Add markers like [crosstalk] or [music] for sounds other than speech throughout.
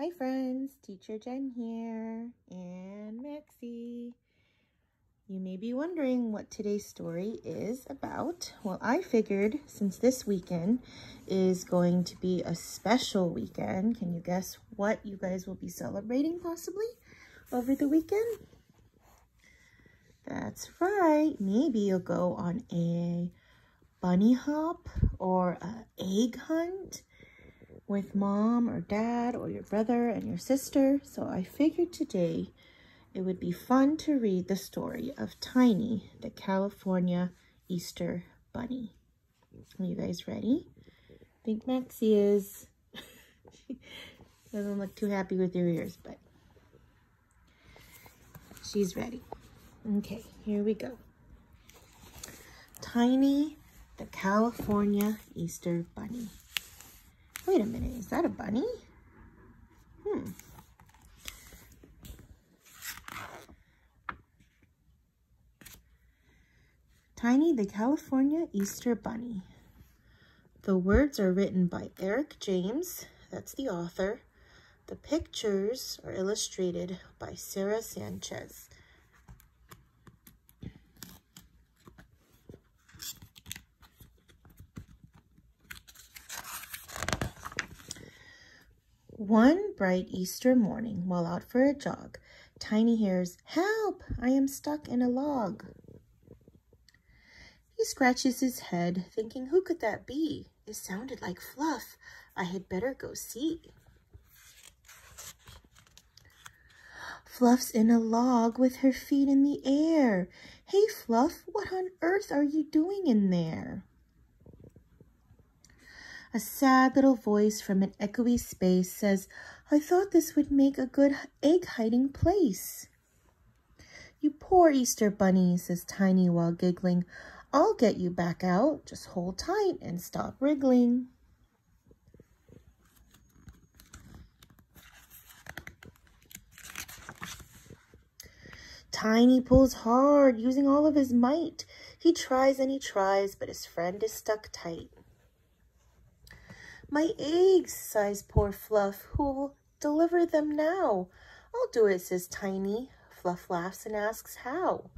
Hi friends, Teacher Jen here, and Maxie. You may be wondering what today's story is about. Well, I figured since this weekend is going to be a special weekend, can you guess what you guys will be celebrating possibly over the weekend? That's right, maybe you'll go on a bunny hop or an egg hunt with mom or dad or your brother and your sister. So I figured today it would be fun to read the story of Tiny, the California Easter Bunny. Are you guys ready? I think Maxie is. she [laughs] doesn't look too happy with your ears, but she's ready. Okay, here we go. Tiny, the California Easter Bunny. Wait a minute, is that a bunny? Hmm. Tiny the California Easter Bunny. The words are written by Eric James, that's the author. The pictures are illustrated by Sarah Sanchez. One bright Easter morning, while out for a jog, Tiny hears, Help! I am stuck in a log. He scratches his head, thinking, Who could that be? It sounded like Fluff. I had better go see. Fluff's in a log with her feet in the air. Hey, Fluff, what on earth are you doing in there? A sad little voice from an echoey space says, I thought this would make a good egg hiding place. You poor Easter bunny, says Tiny while giggling. I'll get you back out. Just hold tight and stop wriggling. Tiny pulls hard, using all of his might. He tries and he tries, but his friend is stuck tight. My eggs, sighs poor Fluff. Who'll deliver them now? I'll do it, says Tiny. Fluff laughs and asks how.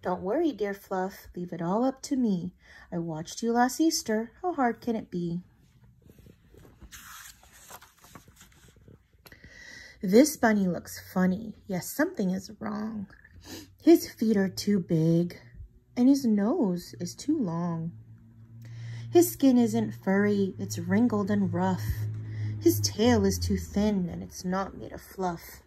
Don't worry, dear Fluff. Leave it all up to me. I watched you last Easter. How hard can it be? This bunny looks funny. Yes, something is wrong. His feet are too big, and his nose is too long. His skin isn't furry, it's wrinkled and rough. His tail is too thin and it's not made of fluff.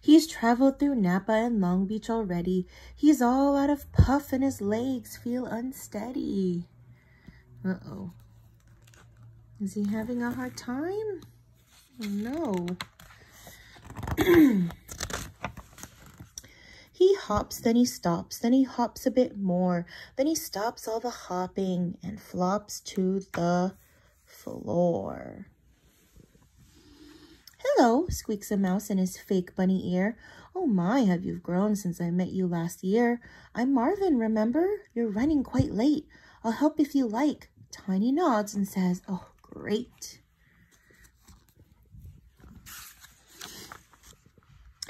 He's traveled through Napa and Long Beach already. He's all out of puff and his legs feel unsteady. Uh-oh. Is he having a hard time? Oh, no. [clears throat] He hops, then he stops, then he hops a bit more, then he stops all the hopping and flops to the floor. Hello, squeaks a mouse in his fake bunny ear. Oh my, have you grown since I met you last year. I'm Marvin, remember? You're running quite late. I'll help if you like. Tiny nods and says, oh, great.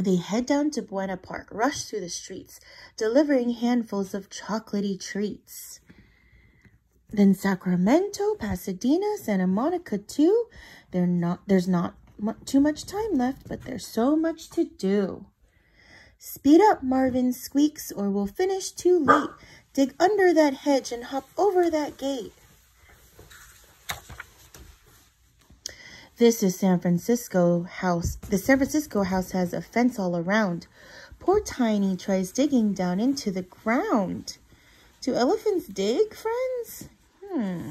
They head down to Buena Park, rush through the streets, delivering handfuls of chocolatey treats. Then Sacramento, Pasadena, Santa Monica too. They're not, there's not too much time left, but there's so much to do. Speed up, Marvin squeaks, or we'll finish too late. Dig under that hedge and hop over that gate. This is San Francisco house. The San Francisco house has a fence all around. Poor Tiny tries digging down into the ground. Do elephants dig, friends? Hmm.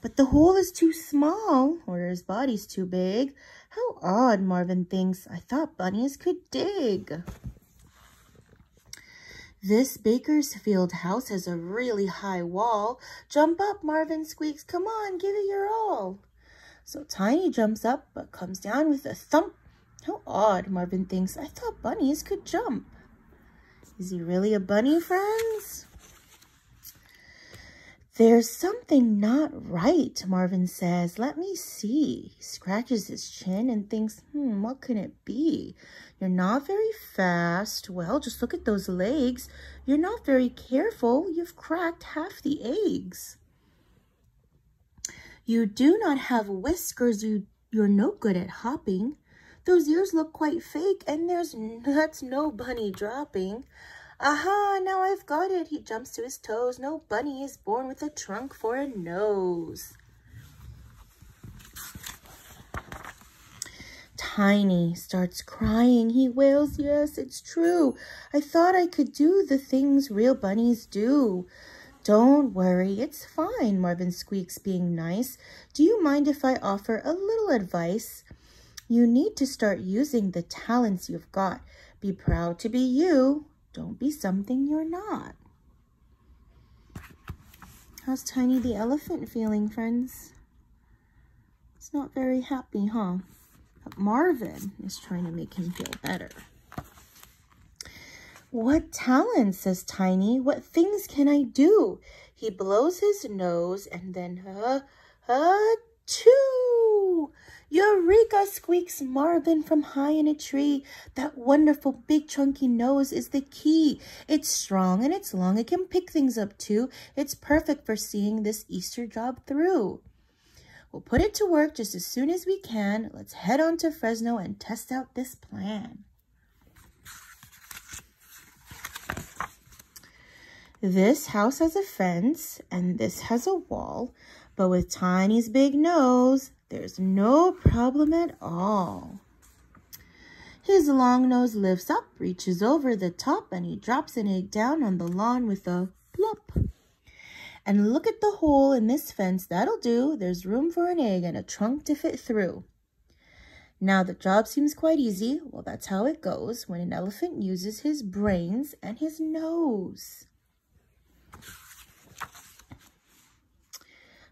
But the hole is too small, or his body's too big. How odd, Marvin thinks. I thought bunnies could dig. This Bakersfield house has a really high wall. Jump up, Marvin squeaks. Come on, give it your all. So Tiny jumps up, but comes down with a thump. How odd, Marvin thinks. I thought bunnies could jump. Is he really a bunny, friends? There's something not right, Marvin says. Let me see. He scratches his chin and thinks, hmm, what can it be? You're not very fast. Well, just look at those legs. You're not very careful. You've cracked half the eggs. You do not have whiskers. You, you're no good at hopping. Those ears look quite fake, and there's that's no bunny dropping. Aha, now I've got it. He jumps to his toes. No bunny is born with a trunk for a nose. Tiny starts crying. He wails, yes, it's true. I thought I could do the things real bunnies do. Don't worry, it's fine, Marvin squeaks, being nice. Do you mind if I offer a little advice? You need to start using the talents you've got. Be proud to be you. Don't be something you're not. How's Tiny the elephant feeling, friends? It's not very happy, huh? But Marvin is trying to make him feel better. What talent, says Tiny. What things can I do? He blows his nose and then, uh, uh, two. Eureka, squeaks Marvin from high in a tree. That wonderful big chunky nose is the key. It's strong and it's long. It can pick things up too. It's perfect for seeing this Easter job through. We'll put it to work just as soon as we can. Let's head on to Fresno and test out this plan. This house has a fence and this has a wall, but with Tiny's big nose, there's no problem at all. His long nose lifts up, reaches over the top, and he drops an egg down on the lawn with a plop. And look at the hole in this fence. That'll do. There's room for an egg and a trunk to fit through. Now, the job seems quite easy. Well, that's how it goes when an elephant uses his brains and his nose.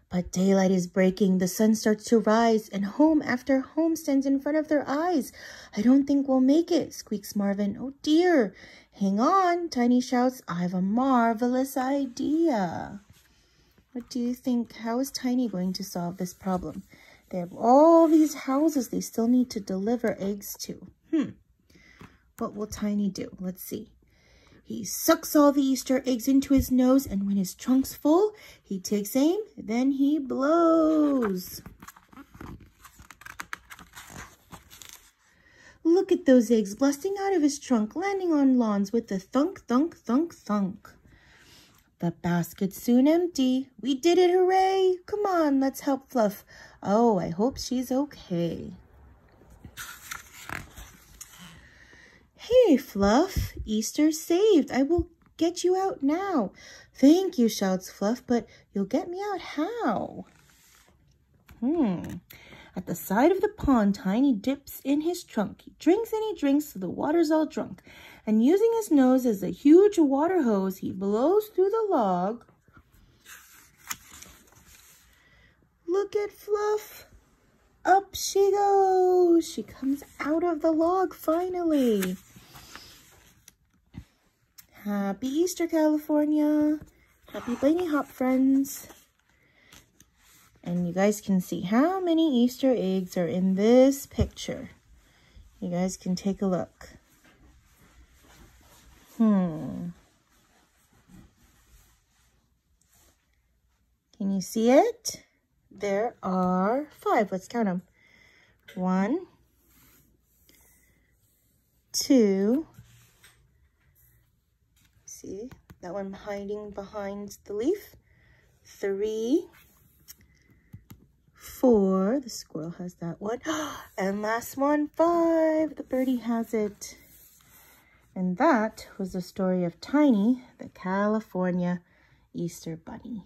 But daylight is breaking, the sun starts to rise, and home after home stands in front of their eyes. I don't think we'll make it, squeaks Marvin. Oh dear. Hang on, Tiny shouts. I have a marvelous idea. What do you think? How is Tiny going to solve this problem? They have all these houses they still need to deliver eggs to. Hmm. What will Tiny do? Let's see. He sucks all the Easter eggs into his nose, and when his trunk's full, he takes aim, then he blows. Look at those eggs blasting out of his trunk, landing on lawns with a thunk, thunk, thunk, thunk. The basket's soon empty. We did it, hooray! Come on, let's help Fluff. Oh, I hope she's okay. Hey, Fluff, Easter's saved. I will get you out now. Thank you, shouts Fluff, but you'll get me out how? Hmm. At the side of the pond, Tiny dips in his trunk. He drinks and he drinks till the water's all drunk. And using his nose as a huge water hose, he blows through the log. Look at Fluff. Up she goes. She comes out of the log finally. Happy Easter, California. Happy Bunny Hop, friends. And you guys can see how many Easter eggs are in this picture. You guys can take a look. Hmm. Can you see it? There are five. Let's count them. One, two, See that one hiding behind the leaf. Three, four. The squirrel has that one. [gasps] And last one, five. The birdie has it. And that was the story of Tiny, the California Easter Bunny.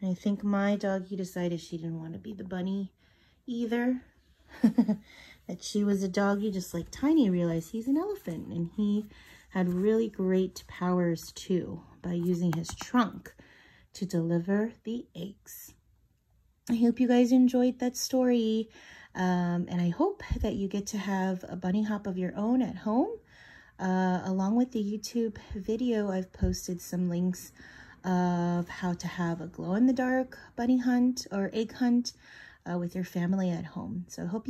And I think my doggy decided she didn't want to be the bunny either. [laughs] that she was a doggy, just like Tiny realized he's an elephant. And he had really great powers too by using his trunk to deliver the eggs. I hope you guys enjoyed that story. Um, and I hope that you get to have a bunny hop of your own at home. Uh, along with the YouTube video, I've posted some links of how to have a glow-in-the-dark bunny hunt or egg hunt uh, with your family at home. So I hope you